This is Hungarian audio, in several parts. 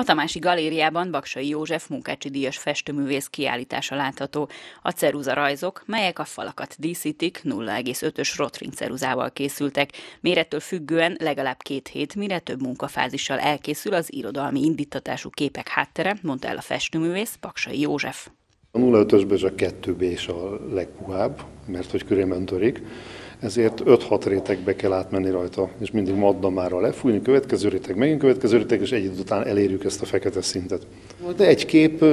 A Tamási Galériában Baksai József munkácsi díjas festőművész kiállítása látható. A ceruza rajzok, melyek a falakat díszítik, 0,5-ös rotring ceruzával készültek. Mérettől függően legalább két hét, mire több munkafázissal elkészül az irodalmi indítatású képek háttere, mondta el a festőművész Baksai József. A 0,5-ből a 2B is a legpuhább, mert hogy körében törik ezért 5-6 rétegbe kell átmenni rajta, és mindig maddamára lefújni, következő réteg, megint következő réteg, és egy idő után elérjük ezt a fekete szintet. De egy kép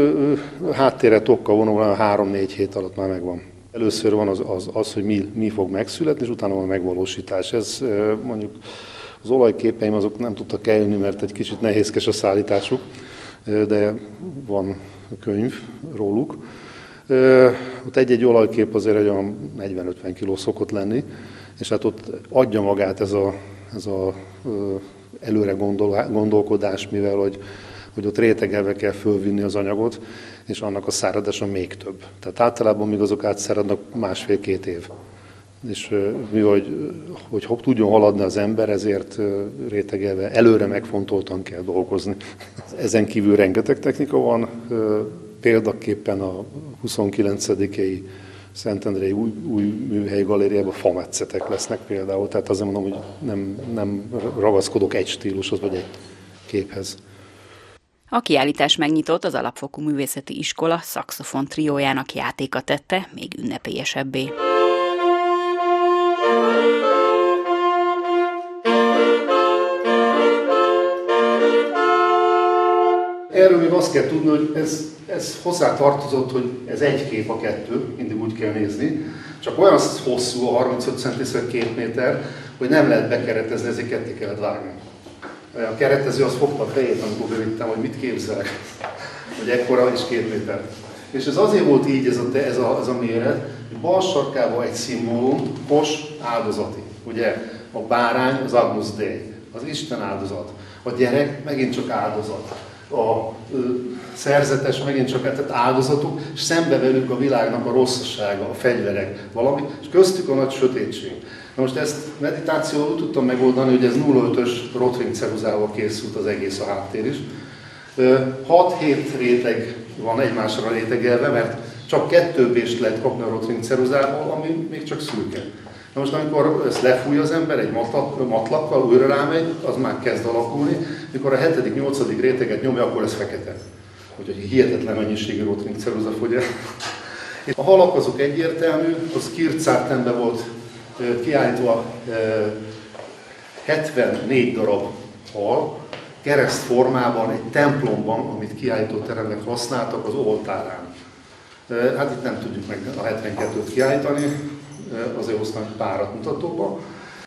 háttérre tokkal vonul, 3-4 hét alatt már megvan. Először van az, az, az hogy mi, mi fog megszületni, és utána van a megvalósítás. Ez mondjuk az olajképeim azok nem tudtak eljönni, mert egy kicsit nehézkes a szállításuk, de van könyv róluk ott egy-egy olajkép azért egy olyan 40-50 kiló szokott lenni, és hát ott adja magát ez a, ez a előre gondol, gondolkodás, mivel hogy, hogy ott rétegelve kell fölvinni az anyagot, és annak a száradása még több. Tehát általában még azok átszáradnak másfél-két év. És mi, hogy, hogy hogy tudjon haladni az ember, ezért rétegelve előre megfontoltan kell dolgozni. Ezen kívül rengeteg technika van, példaképpen a 29-i Szentendrei új, új műhelyi galériában fametszetek lesznek például, tehát azért mondom, hogy nem, nem ragaszkodok egy stílushoz vagy egy képhez. A kiállítás megnyitott az Alapfokú Művészeti Iskola szakszofon triójának játéka tette még ünnepélyesebbé. Erről még azt kell tudni, hogy ez, ez hozzá tartozott, hogy ez egy kép a kettő, mindig úgy kell nézni, csak olyan hosszú, a 35 cm 2 méter, hogy nem lehet bekeretezni, ezért ketté kellett vágni. A keretező az fogta a fejét, amikor bevittem, hogy mit képzelek, hogy ekkora és két méter. És ez azért volt így ez a, ez a, ez a méret, hogy bal sarkában egy szimbólum, kos áldozati. Ugye a bárány az Agnus Dei, az Isten áldozat. A gyerek megint csak áldozat a szerzetes, megint csak tehát áldozatok, és szembe velük a világnak a rosszassága, a fegyverek, valami, és köztük a nagy sötétség. Na most ezt meditációval úgy tudtam megoldani, hogy ez 0,5-ös rotring ceruzával készült az egész a háttér is. 6-7 réteg van egymásra rétegelve, mert csak kettő bést lehet kapni a rotring ceruzából, ami még csak szürke. Na most amikor ezt lefúj az ember egy matlak, matlakkal, újra rámegy, az már kezd alakulni. Mikor a hetedik, nyolcadik réteget nyomja, akkor ez fekete. Úgyhogy hihetetlen mennyiségű rotring ceruza fogy el. A halak azok egyértelmű, az Kircártembe volt kiállítva 74 darab hal, kereszt formában, egy templomban, amit kiállító teremnek használtak az oltárán. Hát itt nem tudjuk meg a 72-t kiállítani, azért hoztam párat mutatóba.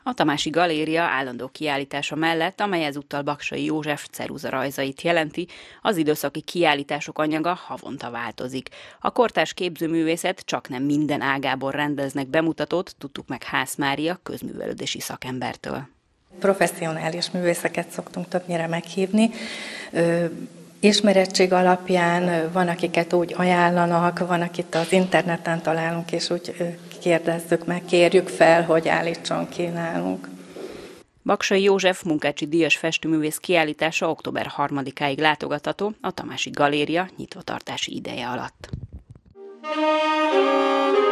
A Tamási Galéria állandó kiállítása mellett, amely ezúttal Baksai József ceruza rajzait jelenti, az időszaki kiállítások anyaga havonta változik. A kortárs képzőművészet csak nem minden ágából rendeznek bemutatót, tudtuk meg Ház Mária közművelődési szakembertől. Professzionális művészeket szoktunk többnyire meghívni. Ismerettség alapján van, akiket úgy ajánlanak, van, akit az interneten találunk, és úgy kérdezzük meg, kérjük fel, hogy állítson ki nálunk. Baksai József munkácsi díjas festőművész kiállítása október 3-áig látogatható a Tamási Galéria nyitvatartási ideje alatt. Thank.